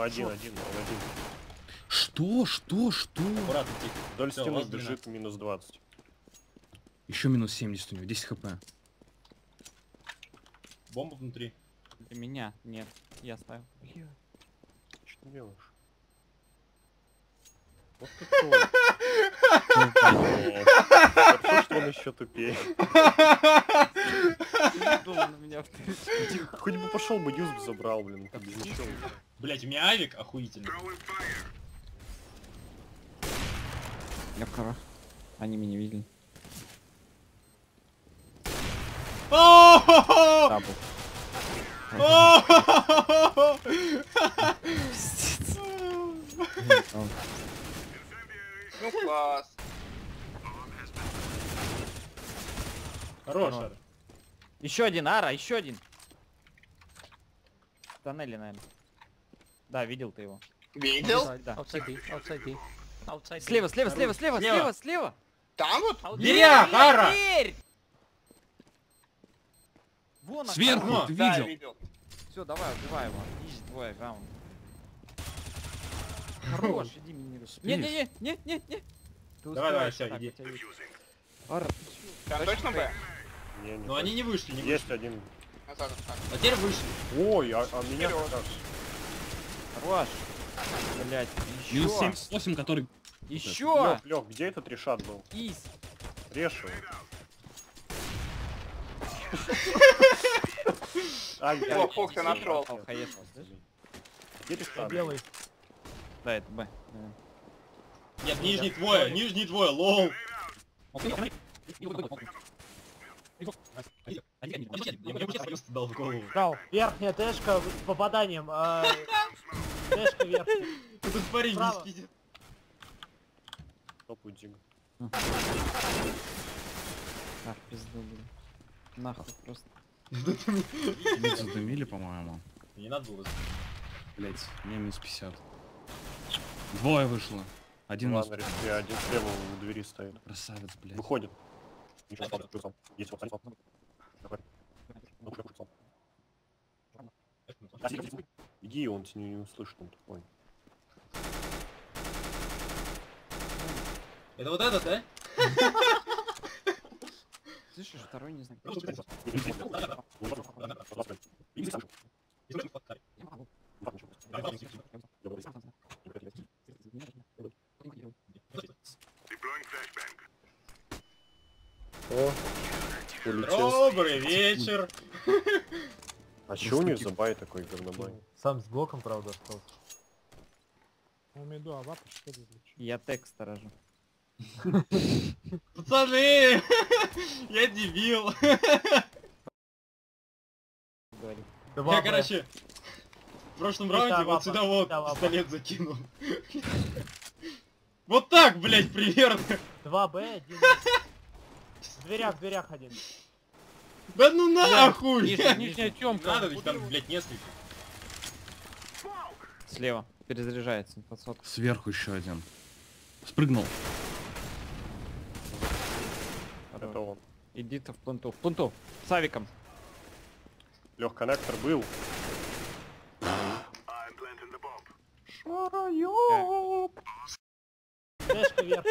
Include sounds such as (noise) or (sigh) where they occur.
Один, один, один. Что? Что? Что? Аккуратно, тихо. Вдоль Всё, стены бежит минус 20. Еще минус 70 у него, 10 хп. Бомба внутри. Для меня нет. Я ставил. Что ты делаешь? Вот что он еще тупее. Хоть бы пошел бы юз бы забрал, блин, как без ничего. Блять, у меня авик охуительный. Я в корах. Они меня видели. Дабл. О-хо-хо! Ну класс. Хорош. Ара. Еще один, Ара, еще один. В тоннеле, наверное. Да, видел ты его. Видел? Да. Outside D, outside D. Слева, слева, слева, слева, Слева. слева, слева. Там вот? Дверях, Ара! Дверь! Вон она. Сверху, ты Да, видел? видел. Все, давай, убивай его. Изи, двое, раунд. Хорош, иди минируй. Не, не, не, не, не, не. Давай, давай, так, иди. Там точно Б? Не, не Но они не вышли, не вышли. Есть один. А теперь вышли. Ой, а, а меня как? хорош. Блять, Минус еще. 78, который... Еще. Лег, Лег, где этот решат был? Из. Ай, О, фух, ты нашел. Где решат? Белый. Да, это Б. Нет, нижний твой, нижний твой, лол. Я просто дал в голову. Дал. Верхняя тэшка с попаданием. а, (laughs) Тэшка верхняя. Тут парень не Право. спидит. Топу диг. Ах, пизду, блин. Нахуй просто. Мид задымили, по-моему. Не надо было. Блять, мне минус 50. Двое вышло. Один Ладно, респи, один слева у двери стоит. Красавец, блядь. Выходит. Есть вот. Ну, иди, он тебя не услышит, он тупой. Это вот этот, да? Слышишь, второй не знаю. О, улетел. Добрый вечер. А чё у них за бай такой говнобай? Сам с блоком, правда, остался. Я текст сторожу. (laughs) Пацаны! (laughs) Я дебил. Я, короче, в прошлом раунде вот сюда вот пистолет закинул. (laughs) Вот так, блять, примерно. 2Б, один. В дверях, в дверях один. Да ну нахуй! Нижняя, нижняя темка. Надо, ведь там, блять, несколько. Слева. Перезаряжается. Подсотка. Сверху еще один. Спрыгнул. Это он. Иди-то в пленту. В пленту. С авиком. Лег коннектор был. Тэшка верхняя.